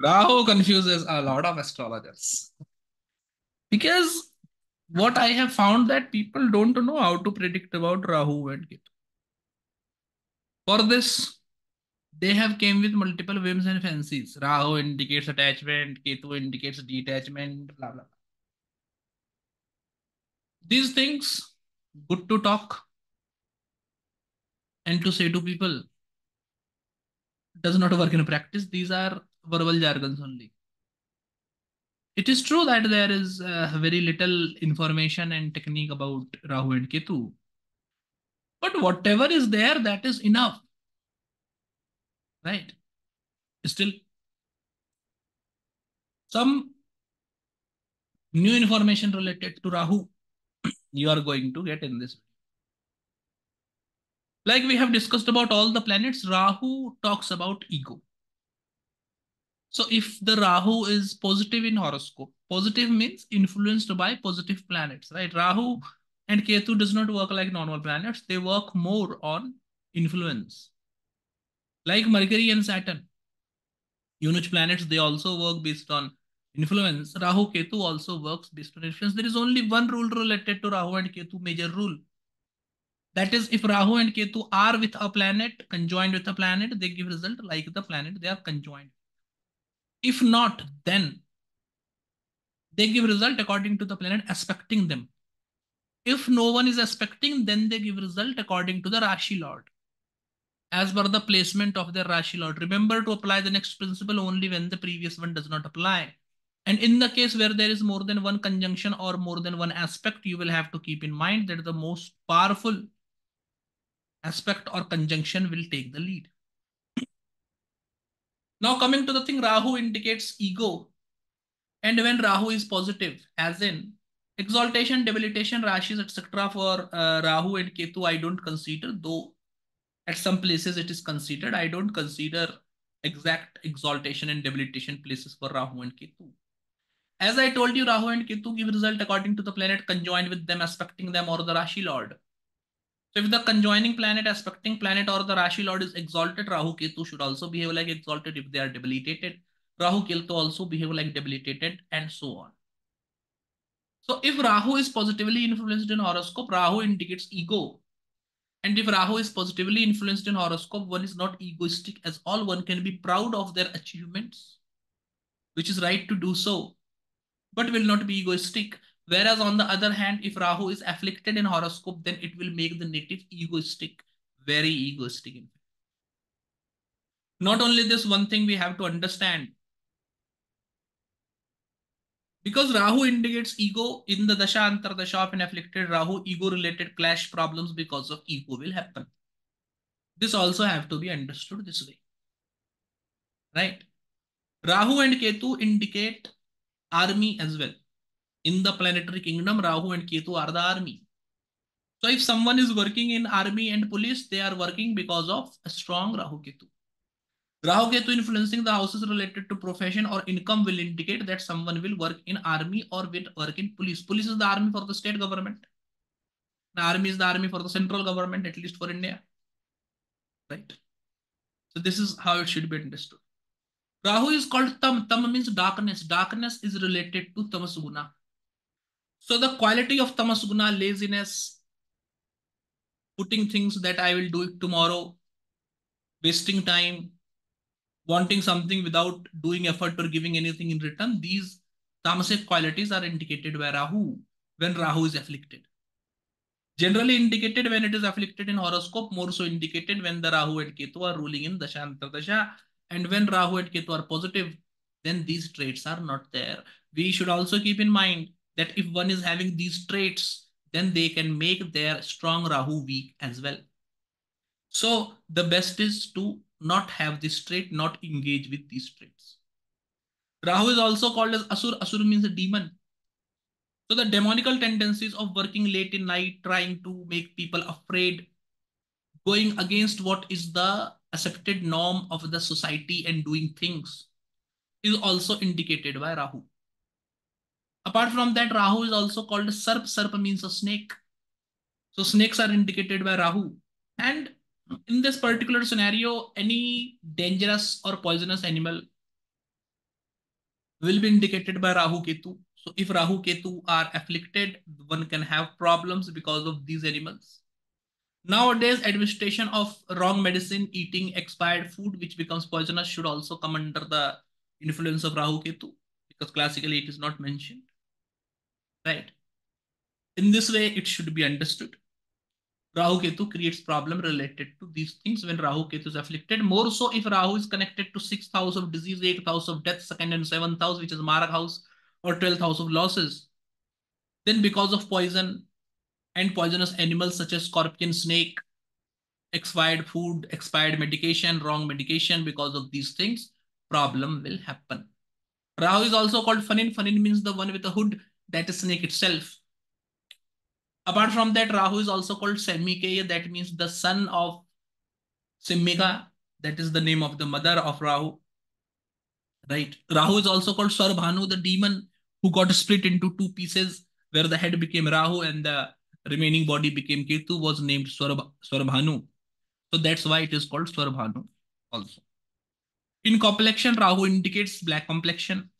Rahu confuses a lot of astrologers because what I have found that people don't know how to predict about Rahu and Ketu. For this, they have came with multiple whims and fancies. Rahu indicates attachment, Ketu indicates detachment, blah blah. blah. These things, good to talk and to say to people, does not work in practice. These are verbal jargons only. It is true that there is uh, very little information and technique about Rahu and Ketu. But whatever is there, that is enough. Right? Still, some new information related to Rahu you are going to get in this. Like we have discussed about all the planets, Rahu talks about ego. So if the Rahu is positive in horoscope, positive means influenced by positive planets, right? Rahu and Ketu does not work like normal planets. They work more on influence. Like Mercury and Saturn, eunuch planets, they also work based on influence. Rahu Ketu also works based on influence. There is only one rule related to Rahu and Ketu, major rule. That is, if Rahu and Ketu are with a planet, conjoined with a planet, they give result like the planet they are conjoined. If not, then they give result according to the planet aspecting them. If no one is aspecting, then they give result according to the Rashi Lord. As per the placement of the Rashi Lord. Remember to apply the next principle only when the previous one does not apply. And in the case where there is more than one conjunction or more than one aspect, you will have to keep in mind that the most powerful aspect or conjunction will take the lead. Now coming to the thing, Rahu indicates ego. And when Rahu is positive, as in exaltation, debilitation, Rashis, etc. for uh, Rahu and Ketu, I don't consider, though at some places it is considered. I don't consider exact exaltation and debilitation places for Rahu and Ketu. As I told you, Rahu and Ketu give result according to the planet conjoined with them, aspecting them or the Rashi Lord. So if the conjoining planet, aspecting planet or the Rashi Lord is exalted, Rahu Ketu should also behave like exalted if they are debilitated. Rahu Ketu also behave like debilitated and so on. So if Rahu is positively influenced in horoscope, Rahu indicates ego. And if Rahu is positively influenced in horoscope, one is not egoistic as all. One can be proud of their achievements, which is right to do so, but will not be egoistic. Whereas on the other hand, if Rahu is afflicted in horoscope, then it will make the native egoistic, very egoistic. Not only this, one thing we have to understand. Because Rahu indicates ego in the Dasha Antardasha of an afflicted Rahu, ego-related clash problems because of ego will happen. This also have to be understood this way. Right? Rahu and Ketu indicate army as well in the planetary kingdom, Rahu and Ketu are the army. So if someone is working in army and police, they are working because of a strong Rahu Ketu. Rahu Ketu influencing the houses related to profession or income will indicate that someone will work in army or will work in police. Police is the army for the state government. The army is the army for the central government, at least for India. Right? So this is how it should be understood. Rahu is called Tam. Tam means darkness. Darkness is related to Tamasguna. So the quality of tamasguna, laziness, putting things that I will do it tomorrow, wasting time, wanting something without doing effort or giving anything in return, these tamasic qualities are indicated by Rahu when Rahu is afflicted. Generally indicated when it is afflicted in horoscope, more so indicated when the Rahu and Ketu are ruling in Dasha Dasha. And when Rahu and Ketu are positive, then these traits are not there. We should also keep in mind that if one is having these traits, then they can make their strong Rahu weak as well. So the best is to not have this trait, not engage with these traits. Rahu is also called as Asur. Asur means a demon. So the demonical tendencies of working late in night, trying to make people afraid, going against what is the accepted norm of the society and doing things is also indicated by Rahu. Apart from that, Rahu is also called Sarp. Sarp means a snake. So snakes are indicated by Rahu. And in this particular scenario, any dangerous or poisonous animal will be indicated by Rahu Ketu. So if Rahu Ketu are afflicted, one can have problems because of these animals. Nowadays, administration of wrong medicine, eating expired food, which becomes poisonous, should also come under the influence of Rahu Ketu because classically it is not mentioned. Right? In this way, it should be understood. Rahu Ketu creates problem related to these things when Rahu Ketu is afflicted. More so if Rahu is connected to sixth house of disease, eighth house of death, second and seventh house, which is Marak house, or twelfth house of losses. Then because of poison and poisonous animals such as scorpion, snake, expired food, expired medication, wrong medication, because of these things, problem will happen. Rahu is also called Fanin. Fanin means the one with a hood, that is snake itself. Apart from that, Rahu is also called Saimhikeya, that means the son of Simhika, that is the name of the mother of Rahu. Right. Rahu is also called Swarbhanu, the demon who got split into two pieces, where the head became Rahu and the remaining body became Ketu, was named Swarb Swarbhanu. So that's why it is called Swarbhanu also. In complexion, Rahu indicates black complexion.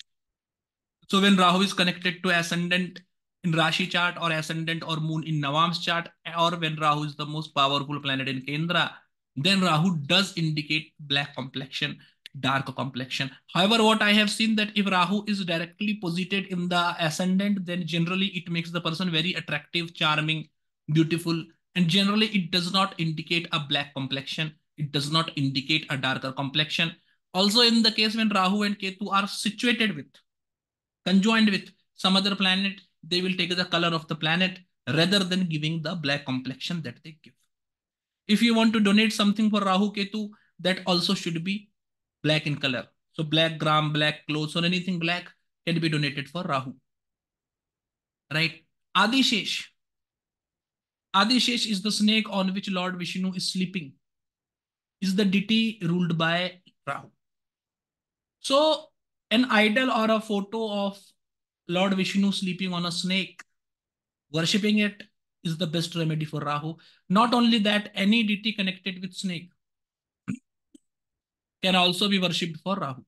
So when Rahu is connected to ascendant in Rashi chart or ascendant or moon in Navamsa chart, or when Rahu is the most powerful planet in Kendra, then Rahu does indicate black complexion, dark complexion. However, what I have seen that if Rahu is directly posited in the ascendant, then generally it makes the person very attractive, charming, beautiful, and generally it does not indicate a black complexion. It does not indicate a darker complexion. Also in the case when Rahu and Ketu are situated with, conjoined with some other planet, they will take the color of the planet rather than giving the black complexion that they give. If you want to donate something for Rahu Ketu, that also should be black in color. So black gram, black clothes or anything black can be donated for Rahu. Right? Adishesh. Adishesh is the snake on which Lord Vishnu is sleeping. Is the deity ruled by Rahu. So an idol or a photo of Lord Vishnu sleeping on a snake, worshipping it is the best remedy for Rahu. Not only that, any deity connected with snake can also be worshipped for Rahu.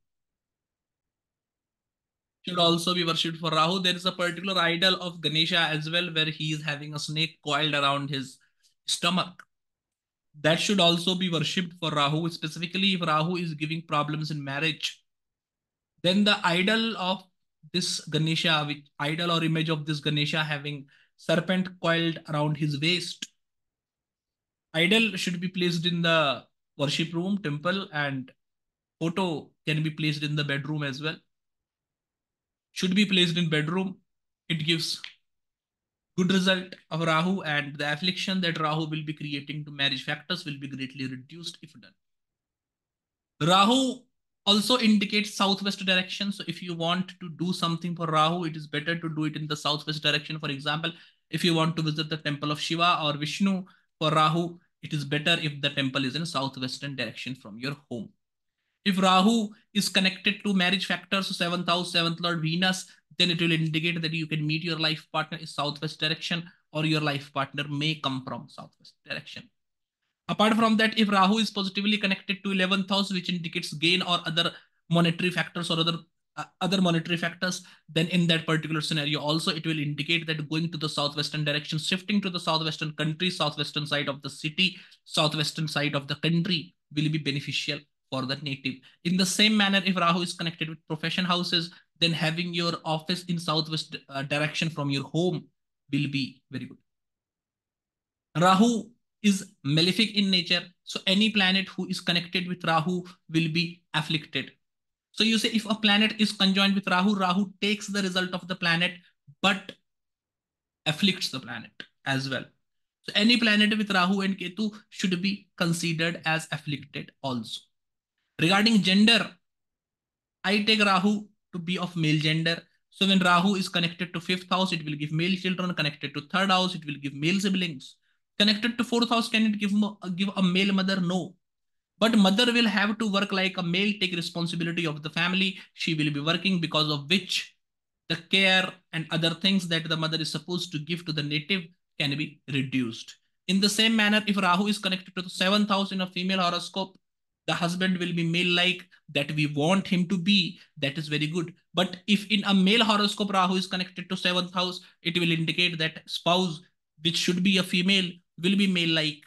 Should also be worshipped for Rahu. There is a particular idol of Ganesha as well, where he is having a snake coiled around his stomach. That should also be worshipped for Rahu, specifically if Rahu is giving problems in marriage. Then the idol of this Ganesha, which idol or image of this Ganesha having serpent coiled around his waist. Idol should be placed in the worship room, temple, and photo can be placed in the bedroom as well. Should be placed in bedroom. It gives good result of Rahu and the affliction that Rahu will be creating to marriage factors will be greatly reduced if done. Rahu also indicates southwest direction. So if you want to do something for Rahu, it is better to do it in the southwest direction. For example, if you want to visit the temple of Shiva or Vishnu for Rahu, it is better if the temple is in southwestern direction from your home. If Rahu is connected to marriage factors, so seventh house, seventh lord Venus, then it will indicate that you can meet your life partner in southwest direction or your life partner may come from southwest direction. Apart from that, if Rahu is positively connected to 11th house, which indicates gain or other monetary factors or other uh, other monetary factors, then in that particular scenario also it will indicate that going to the southwestern direction, shifting to the southwestern country, southwestern side of the city, southwestern side of the country will be beneficial for the native. In the same manner, if Rahu is connected with profession houses, then having your office in southwest uh, direction from your home will be very good. Rahu is malefic in nature. So any planet who is connected with Rahu will be afflicted. So you say if a planet is conjoined with Rahu, Rahu takes the result of the planet, but afflicts the planet as well. So any planet with Rahu and Ketu should be considered as afflicted also. Regarding gender, I take Rahu to be of male gender. So when Rahu is connected to fifth house, it will give male children. Connected to third house, it will give male siblings. Connected to fourth house, can it give, give a male mother? No. But mother will have to work like a male, take responsibility of the family. She will be working because of which the care and other things that the mother is supposed to give to the native can be reduced. In the same manner, if Rahu is connected to the seventh house in a female horoscope, the husband will be male like that we want him to be that is very good but if in a male horoscope rahu is connected to seventh house it will indicate that spouse which should be a female will be male like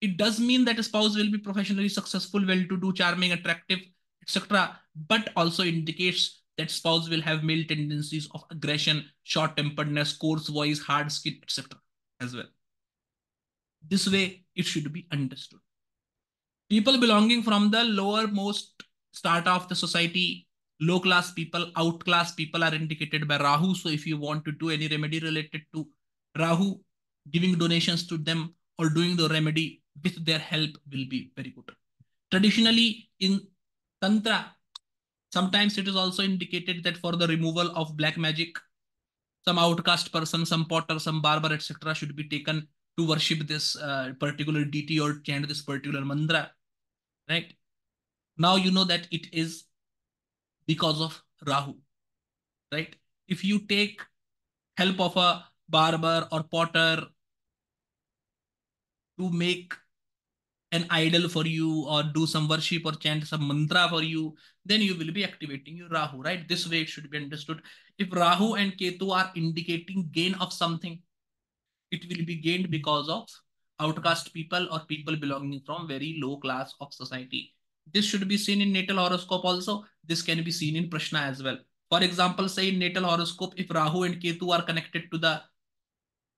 it does mean that a spouse will be professionally successful well to do charming attractive etc but also indicates that spouse will have male tendencies of aggression short temperedness coarse voice hard skin etc as well. This way it should be understood. People belonging from the lowermost strata of the society low class people outclass people are indicated by rahu. So if you want to do any remedy related to rahu giving donations to them or doing the remedy with their help will be very good traditionally in tantra sometimes it is also indicated that for the removal of black magic some outcast person some potter some barber etc should be taken to worship this uh, particular deity or chant this particular mantra right? Now you know that it is because of Rahu, right? If you take help of a barber or potter to make an idol for you or do some worship or chant some mantra for you, then you will be activating your Rahu, right? This way it should be understood. If Rahu and Ketu are indicating gain of something, it will be gained because of outcast people or people belonging from very low class of society. This should be seen in natal horoscope also. This can be seen in Prashna as well. For example, say in natal horoscope, if Rahu and Ketu are connected to the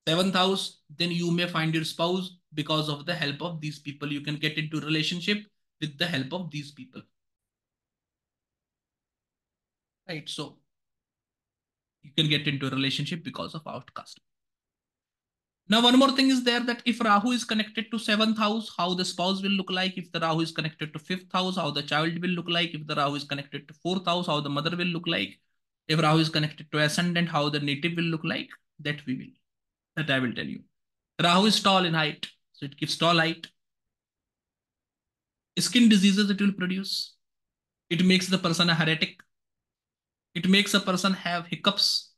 seventh house, then you may find your spouse because of the help of these people. You can get into relationship with the help of these people. Right. So you can get into a relationship because of outcast. Now, one more thing is there that if Rahu is connected to seventh house, how the spouse will look like. If the Rahu is connected to fifth house, how the child will look like. If the Rahu is connected to fourth house, how the mother will look like. If Rahu is connected to ascendant, how the native will look like. That we will, that I will tell you. Rahu is tall in height, so it gives tall height. Skin diseases it will produce. It makes the person a heretic. It makes a person have hiccups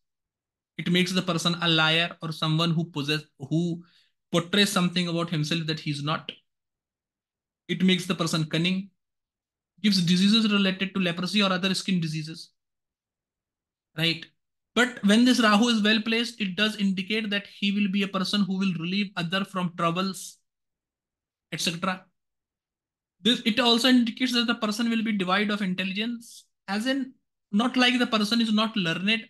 it makes the person a liar or someone who possess who portrays something about himself that he's not it makes the person cunning gives diseases related to leprosy or other skin diseases right but when this rahu is well placed it does indicate that he will be a person who will relieve other from troubles etc this it also indicates that the person will be devoid of intelligence as in not like the person is not learned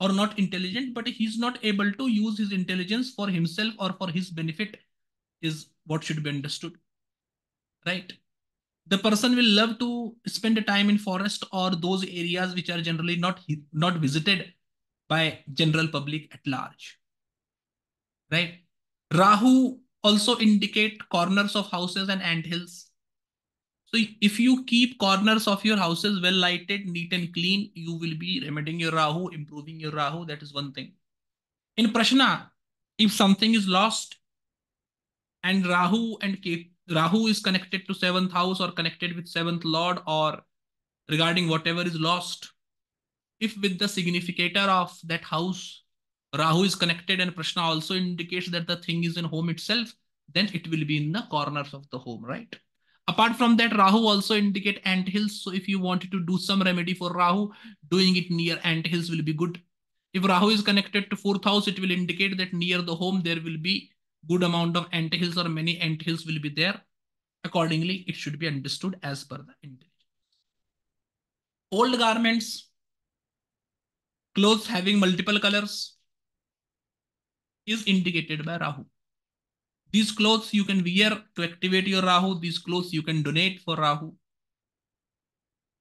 or not intelligent, but he's not able to use his intelligence for himself or for his benefit is what should be understood. Right? The person will love to spend a time in forest or those areas which are generally not, not visited by general public at large. Right? Rahu also indicate corners of houses and ant hills so if you keep corners of your houses well lighted, neat and clean, you will be remedying your Rahu, improving your Rahu. That is one thing. In Prashna, if something is lost and Rahu and Rahu is connected to seventh house or connected with seventh lord or regarding whatever is lost, if with the significator of that house, Rahu is connected and Prashna also indicates that the thing is in home itself, then it will be in the corners of the home, right? Apart from that, Rahu also indicate ant hills. So if you wanted to do some remedy for Rahu, doing it near ant hills will be good. If Rahu is connected to fourth house, it will indicate that near the home there will be good amount of ant hills or many ant hills will be there. Accordingly, it should be understood as per the intelligence. Old garments, clothes having multiple colors is indicated by Rahu. These clothes you can wear to activate your Rahu. These clothes you can donate for Rahu.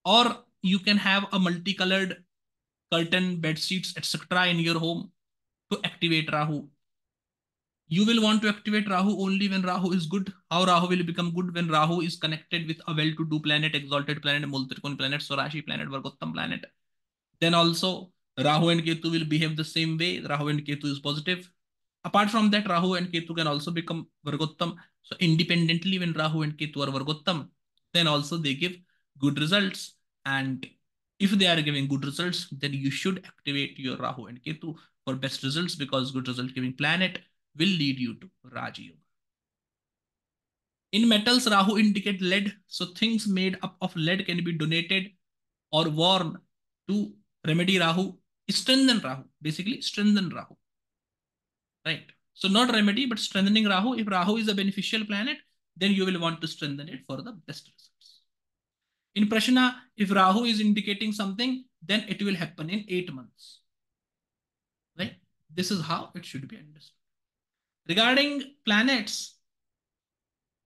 Or you can have a multicolored curtain, bed sheets, etc. in your home to activate Rahu. You will want to activate Rahu only when Rahu is good. How Rahu will become good when Rahu is connected with a well-to-do planet, exalted planet, Multrikon planet, Swarashi planet, Vargottam planet. Then also Rahu and Ketu will behave the same way. Rahu and Ketu is positive. Apart from that, Rahu and Ketu can also become Vargottam. So independently, when Rahu and Ketu are Vargottam, then also they give good results. And if they are giving good results, then you should activate your Rahu and Ketu for best results because good result giving planet will lead you to Raja Yoga. In metals, Rahu indicate lead. So things made up of lead can be donated or worn to remedy Rahu, strengthen Rahu, basically strengthen Rahu. Right. So not remedy, but strengthening Rahu. If Rahu is a beneficial planet, then you will want to strengthen it for the best results. In Prashna, if Rahu is indicating something, then it will happen in eight months. Right? This is how it should be understood. Regarding planets,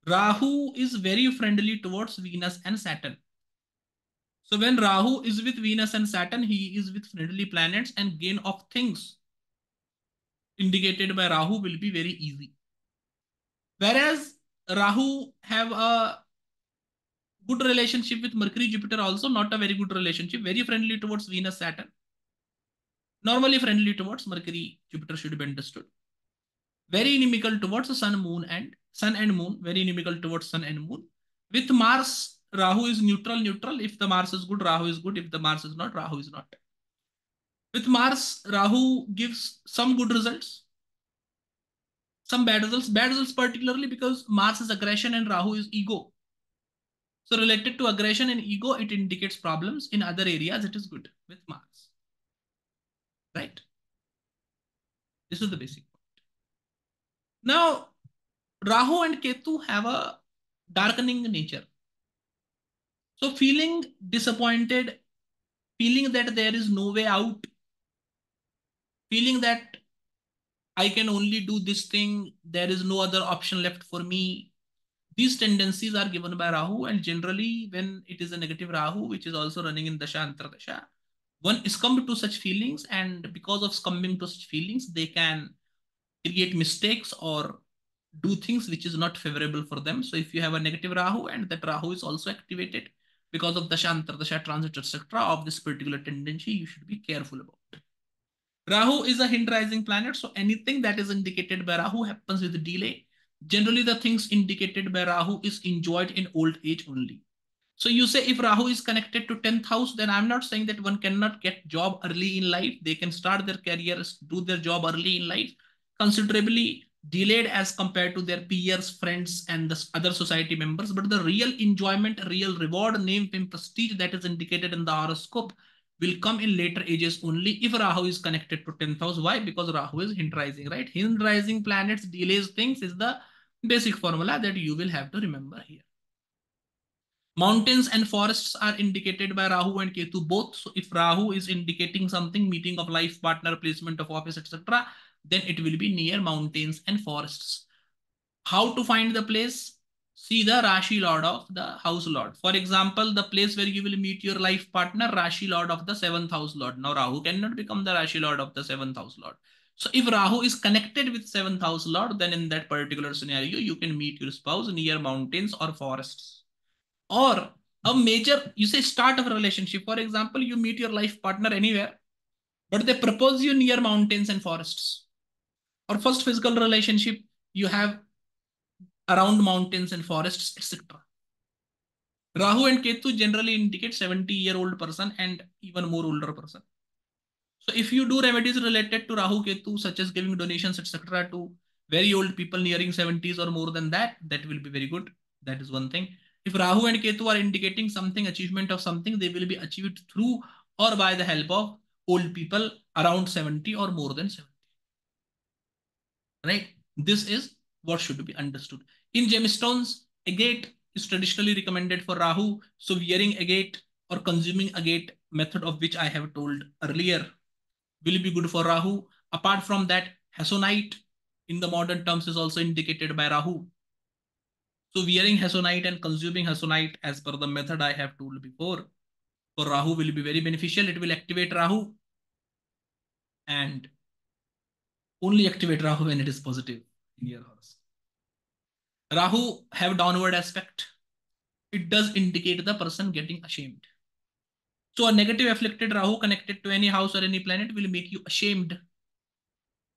Rahu is very friendly towards Venus and Saturn. So when Rahu is with Venus and Saturn, he is with friendly planets and gain of things indicated by Rahu will be very easy. Whereas Rahu have a good relationship with Mercury, Jupiter also, not a very good relationship, very friendly towards Venus, Saturn. Normally friendly towards Mercury, Jupiter should be understood. Very inimical towards the Sun, Moon and Sun and Moon, very inimical towards Sun and Moon. With Mars, Rahu is neutral, neutral. If the Mars is good, Rahu is good. If the Mars is not, Rahu is not. With Mars, Rahu gives some good results, some bad results. Bad results particularly because Mars is aggression and Rahu is ego. So related to aggression and ego, it indicates problems. In other areas, it is good with Mars. Right? This is the basic point. Now, Rahu and Ketu have a darkening nature. So feeling disappointed, feeling that there is no way out, feeling that I can only do this thing, there is no other option left for me. These tendencies are given by Rahu and generally when it is a negative Rahu, which is also running in Dasha Antardasha, one succumb to such feelings and because of succumbing to such feelings, they can create mistakes or do things which is not favorable for them. So if you have a negative Rahu and that Rahu is also activated because of Dasha Antardasha transit, etc. of this particular tendency, you should be careful about. Rahu is a hind rising planet, so anything that is indicated by Rahu happens with delay. Generally, the things indicated by Rahu is enjoyed in old age only. So you say if Rahu is connected to 10th house, then I'm not saying that one cannot get job early in life. They can start their careers, do their job early in life, considerably delayed as compared to their peers, friends, and the other society members. But the real enjoyment, real reward, name, fame, prestige that is indicated in the horoscope will come in later ages only if Rahu is connected to 10th house. Why? Because Rahu is hind rising, right? Hind rising planets delays things is the basic formula that you will have to remember here. Mountains and forests are indicated by Rahu and Ketu both. So if Rahu is indicating something, meeting of life partner, placement of office, etc., then it will be near mountains and forests. How to find the place? see the Rashi Lord of the House Lord. For example, the place where you will meet your life partner, Rashi Lord of the seventh house Lord. Now, Rahu cannot become the Rashi Lord of the seventh house Lord. So if Rahu is connected with seventh house Lord, then in that particular scenario, you can meet your spouse near mountains or forests. Or a major, you say start of a relationship. For example, you meet your life partner anywhere, but they propose you near mountains and forests. Or first physical relationship, you have around mountains and forests, etc. Rahu and Ketu generally indicate 70 year old person and even more older person. So if you do remedies related to Rahu Ketu, such as giving donations, etc., to very old people nearing 70s or more than that, that will be very good. That is one thing. If Rahu and Ketu are indicating something, achievement of something, they will be achieved through or by the help of old people around 70 or more than 70. Right? This is what should be understood. In gemstones, agate is traditionally recommended for Rahu. So wearing agate or consuming agate method of which I have told earlier will be good for Rahu. Apart from that, hessonite in the modern terms is also indicated by Rahu. So wearing hessonite and consuming hasonite as per the method I have told before for Rahu will be very beneficial. It will activate Rahu and only activate Rahu when it is positive in your horoscope. Rahu have downward aspect. It does indicate the person getting ashamed. So a negative afflicted Rahu connected to any house or any planet will make you ashamed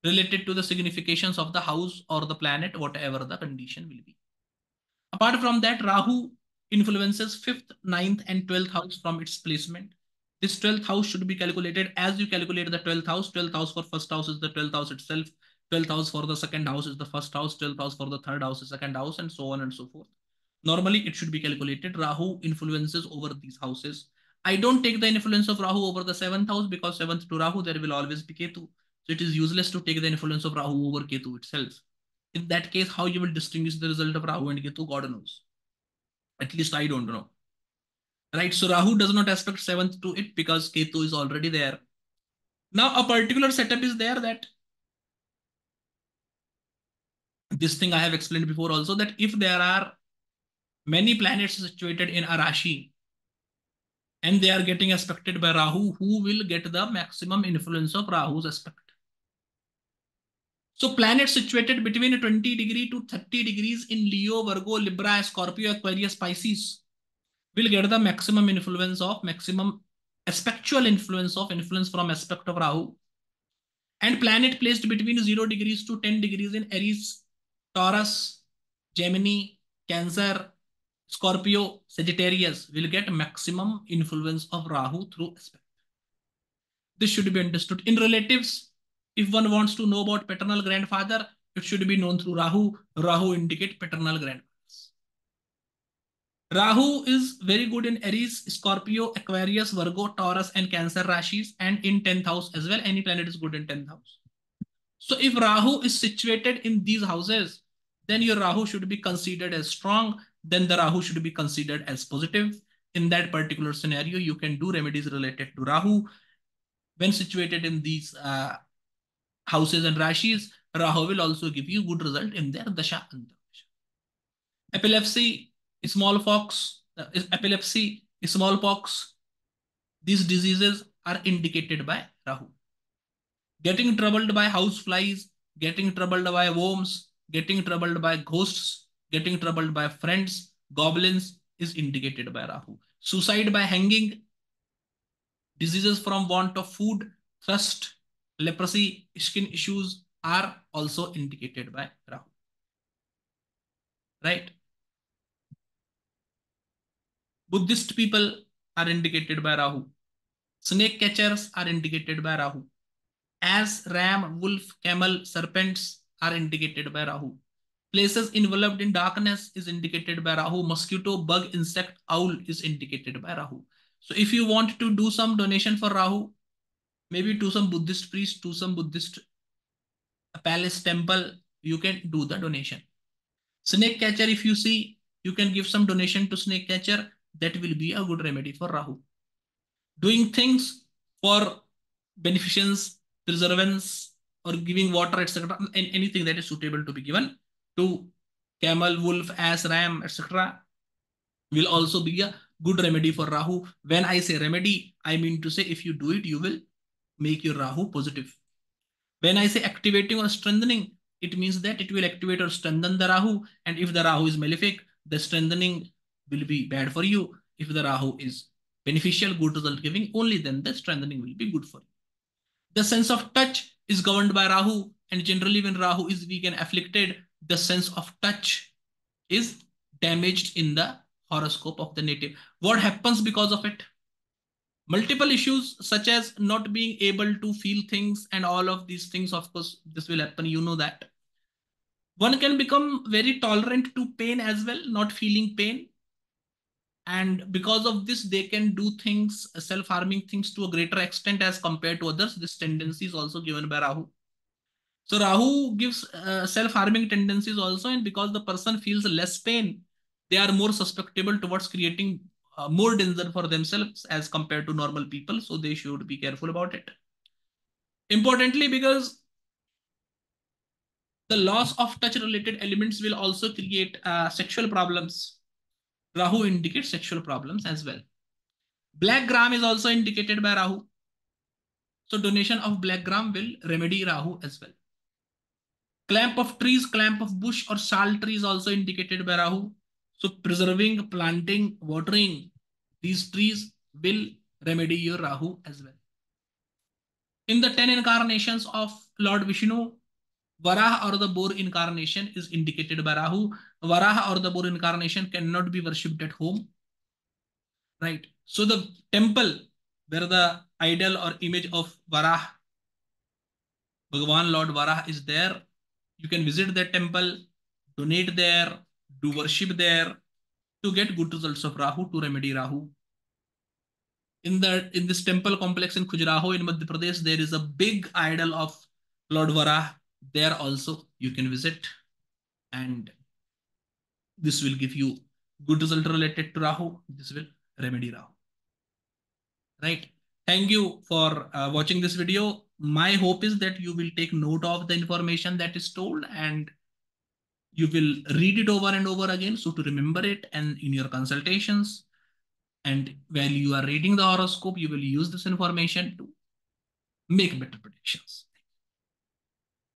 related to the significations of the house or the planet, whatever the condition will be. Apart from that, Rahu influences 5th, 9th and 12th house from its placement. This 12th house should be calculated as you calculate the 12th house. 12th house for first house is the 12th house itself. 12th house for the second house is the first house, 12th house for the third house is second house, and so on and so forth. Normally, it should be calculated. Rahu influences over these houses. I don't take the influence of Rahu over the seventh house because seventh to Rahu, there will always be Ketu. So it is useless to take the influence of Rahu over Ketu itself. In that case, how you will distinguish the result of Rahu and Ketu, God knows. At least I don't know. Right, so Rahu does not aspect seventh to it because Ketu is already there. Now, a particular setup is there that this thing I have explained before also that if there are many planets situated in a Rashi and they are getting aspected by Rahu, who will get the maximum influence of Rahu's aspect? So planets situated between 20 degree to 30 degrees in Leo, Virgo, Libra, Scorpio, Aquarius, Pisces will get the maximum influence of maximum aspectual influence of influence from aspect of Rahu. And planet placed between 0 degrees to 10 degrees in Aries, Taurus, Gemini, Cancer, Scorpio, Sagittarius will get maximum influence of Rahu through aspect. This should be understood. In relatives, if one wants to know about paternal grandfather, it should be known through Rahu. Rahu indicate paternal grandfathers. Rahu is very good in Aries, Scorpio, Aquarius, Virgo, Taurus, and Cancer Rashis, and in 10th house as well. Any planet is good in 10th house. So if Rahu is situated in these houses, then your Rahu should be considered as strong. Then the Rahu should be considered as positive. In that particular scenario, you can do remedies related to Rahu. When situated in these uh, houses and Rashis, Rahu will also give you good result in their Dasha and Dasha. Epilepsy, smallpox, uh, epilepsy, smallpox, these diseases are indicated by Rahu. Getting troubled by house flies, getting troubled by worms, getting troubled by ghosts, getting troubled by friends, goblins is indicated by Rahu. Suicide by hanging, diseases from want of food, thirst, leprosy, skin issues are also indicated by Rahu. Right? Buddhist people are indicated by Rahu. Snake catchers are indicated by Rahu. As ram, wolf, camel, serpents are indicated by Rahu. Places enveloped in darkness is indicated by Rahu. Mosquito, bug, insect, owl is indicated by Rahu. So if you want to do some donation for Rahu, maybe to some Buddhist priest, to some Buddhist palace temple, you can do the donation. Snake catcher, if you see, you can give some donation to snake catcher. That will be a good remedy for Rahu. Doing things for beneficence, preservance, or giving water, etc. And anything that is suitable to be given to camel, wolf, ass, ram, etc. will also be a good remedy for Rahu. When I say remedy, I mean to say if you do it, you will make your Rahu positive. When I say activating or strengthening, it means that it will activate or strengthen the Rahu. And if the Rahu is malefic, the strengthening will be bad for you. If the Rahu is beneficial, good result giving, only then the strengthening will be good for you. The sense of touch is governed by Rahu. And generally when Rahu is weak and afflicted, the sense of touch is damaged in the horoscope of the native. What happens because of it? multiple issues such as not being able to feel things and all of these things of course this will happen you know that one can become very tolerant to pain as well not feeling pain and because of this they can do things self-harming things to a greater extent as compared to others this tendency is also given by rahu so rahu gives uh, self-harming tendencies also and because the person feels less pain they are more susceptible towards creating uh, more danger for themselves as compared to normal people. So they should be careful about it. Importantly, because the loss of touch related elements will also create uh, sexual problems. Rahu indicates sexual problems as well. Black gram is also indicated by Rahu. So donation of black gram will remedy Rahu as well. Clamp of trees, clamp of bush or sal tree is also indicated by Rahu. So preserving, planting, watering these trees will remedy your Rahu as well. In the 10 incarnations of Lord Vishnu, Varaha or the boar incarnation is indicated by Rahu. Varaha or the boar incarnation cannot be worshipped at home. Right. So the temple where the idol or image of Varaha, Bhagavan Lord Varaha is there, you can visit that temple, donate there, do worship there, to get good results of Rahu to remedy Rahu. In the in this temple complex in Khajuraho in Madhya Pradesh, there is a big idol of Lord Varah. There also you can visit, and this will give you good result related to Rahu. This will remedy Rahu. Right. Thank you for uh, watching this video. My hope is that you will take note of the information that is told and you will read it over and over again. So to remember it and in your consultations and while you are reading the horoscope, you will use this information to make better predictions.